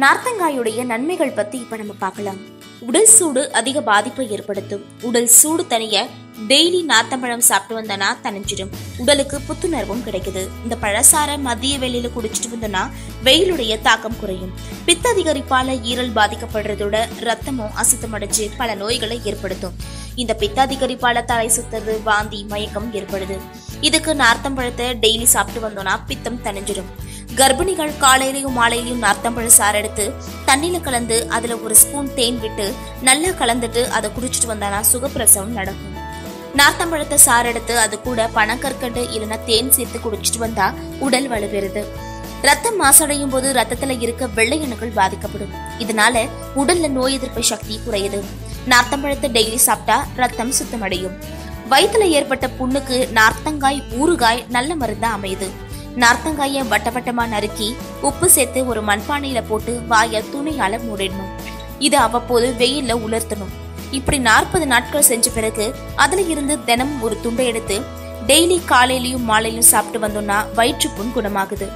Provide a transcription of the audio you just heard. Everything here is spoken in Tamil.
நார்த்தங்காயுடைய நன்மைகள் பத்தி இப்ப நம்ம பார்க்கலாம். உடல் சூடு அதிக பாதிப்பை ஏற்படுத்தும். உடல் சூடு தனிய டெய்லி நாத்தம்பழம் சாப்பிட்டு வந்தனா தனிஞ்சிடும் உடலுக்கு புத்துணர்வும் கிடைக்குது. இந்த பழசார மதிய வெளியில குடிச்சிட்டு வந்தனா வெயிலுடைய தாக்கம் குறையும். பித்த அதிகரிப்பால ஈரல் பாதிக்கப்படுறதோட ரத்தமும் அசுத்தமடைஞ்சு பல நோய்களை ஏற்படுத்தும். இந்த பித்த அதிகரிப்பால தலை சுத்துறது வாந்தி மயக்கம் ஏற்படுது. இதுக்கு நார்த்தம்பழத்தை டெய்லி சாப்பிட்டு வந்தோம்னா பித்தம் தணிஞ்சிடும் கர்ப்பிணிகள் காலையிலையும் மாலையிலையும் நார்த்தம்பழ சாறு எடுத்து தண்ணியில கலந்து அதுல ஒரு ஸ்பூன் தேன் விட்டு நல்லா கலந்துட்டு அதை குடிச்சிட்டு வந்தானா சுகப்பிரசவம் நடக்கும். நார்த்தம்பழத்தை சாறு எடுத்து அது கூட பனக்கற்கண்டு இல்லைன்னா தேன் சேர்த்து குடிச்சிட்டு வந்தா உடல் வலுப்பெறுது ரத்தம் மாசடையும் போது ரத்தத்துல இருக்க வெள்ளை அணுக்கள் பாதிக்கப்படும். இதனால உடல்ல நோய் எதிர்ப்பு சக்தி குறையுது. நார்த்தம்பழத்தை டெய்லி சாப்பிட்டா ரத்தம் சுத்தமடையும். வயிற்றுல ஏற்பட்ட புண்ணுக்கு நார்த்தங்காய் ஊறுகாய் நல்ல மருந்தா அமையுது. நார்த்தங்காயை வட்ட வட்டமா நறுக்கி உப்பு சேர்த்து ஒரு மண்பானையில போட்டு வாய துணியால மூடிடணும். இது அவ்வப்போது வெயில்ல உலர்த்தணும். இப்படி நாற்பது நாட்கள் செஞ்ச பிறகு அதுல இருந்து தினமும் ஒரு துண்டை எடுத்து டெய்லி காலையிலயும் மாலையிலும் சாப்பிட்டு வந்தோம்னா வயிற்றுப்புண் குணமாகுது.